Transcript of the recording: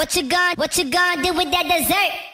What you gon' what you gon' do with that dessert?